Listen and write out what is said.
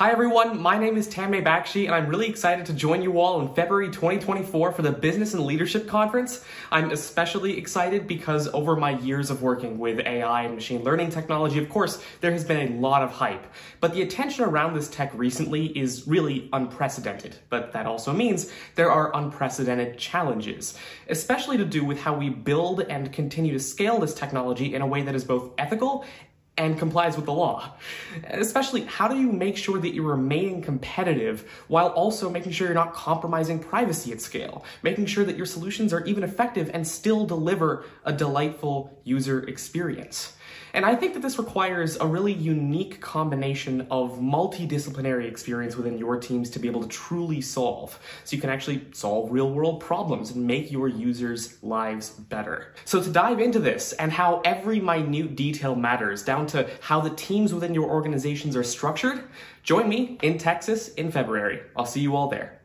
Hi everyone, my name is Tanmay Bakshi and I'm really excited to join you all in February 2024 for the Business and Leadership Conference. I'm especially excited because over my years of working with AI and machine learning technology, of course, there has been a lot of hype. But the attention around this tech recently is really unprecedented. But that also means there are unprecedented challenges, especially to do with how we build and continue to scale this technology in a way that is both ethical and complies with the law. Especially, how do you make sure that you're remaining competitive while also making sure you're not compromising privacy at scale, making sure that your solutions are even effective and still deliver a delightful user experience? And I think that this requires a really unique combination of multidisciplinary experience within your teams to be able to truly solve. So you can actually solve real world problems and make your users' lives better. So to dive into this and how every minute detail matters down to how the teams within your organizations are structured, join me in Texas in February. I'll see you all there.